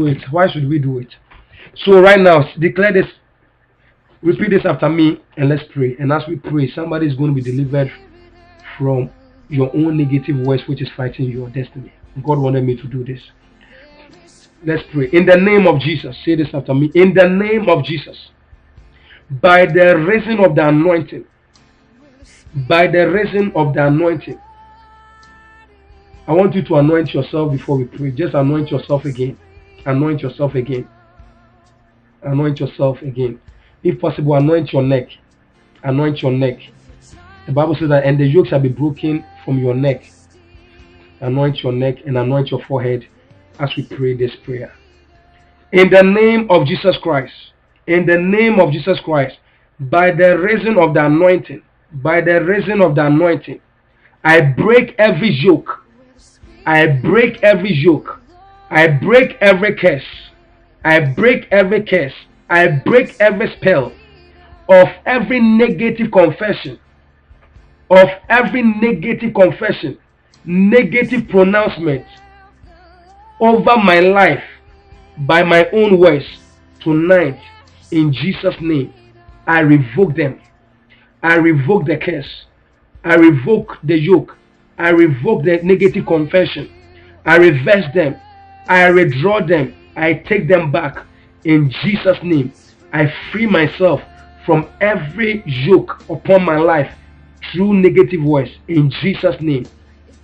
it? Why should we do it? So right now, declare this. Repeat this after me, and let's pray. And as we pray, somebody is going to be delivered from your own negative voice, which is fighting your destiny. God wanted me to do this. Let's pray. In the name of Jesus, say this after me. In the name of Jesus, by the reason of the anointing, by the reason of the anointing, I want you to anoint yourself before we pray. Just anoint yourself again. Anoint yourself again. Anoint yourself again. If possible, anoint your neck. Anoint your neck. The Bible says that, and the yoke shall be broken from your neck. Anoint your neck and anoint your forehead as we pray this prayer. In the name of Jesus Christ, in the name of Jesus Christ, by the reason of the anointing, by the reason of the anointing, I break every yoke. I break every yoke. I break every curse. I break every curse. I break every spell of every negative confession, of every negative confession, negative pronouncement over my life by my own words tonight in Jesus' name. I revoke them. I revoke the curse. I revoke the yoke. I revoke the negative confession. I reverse them. I withdraw them. I take them back in Jesus' name. I free myself from every yoke upon my life through negative words in Jesus' name.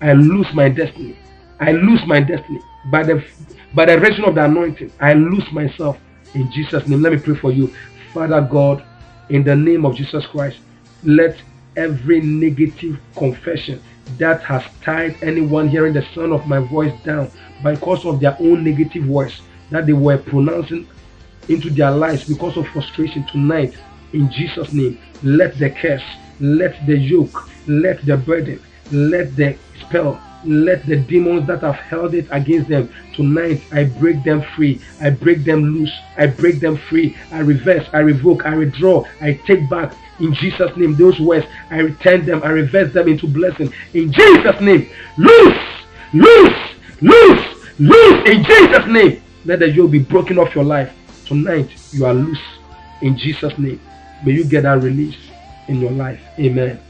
I lose my destiny. I lose my destiny by the by the reason of the anointing. I lose myself in Jesus' name. Let me pray for you, Father God, in the name of Jesus Christ. Let every negative confession that has tied anyone hearing the sound of my voice down because of their own negative words that they were pronouncing into their lives because of frustration tonight in Jesus name. Let the curse let the yoke let the burden let the spell let the demons that have held it against them tonight i break them free. I break them loose. I break them free. I reverse i revoke i withdraw. I take back in jesus name those words. I return them. I reverse them into blessing. In jesus name loose loose loose loose. In jesus name let the yoke be broken off your life. Tonight you are loose. In jesus name may you get that release in your life. Amen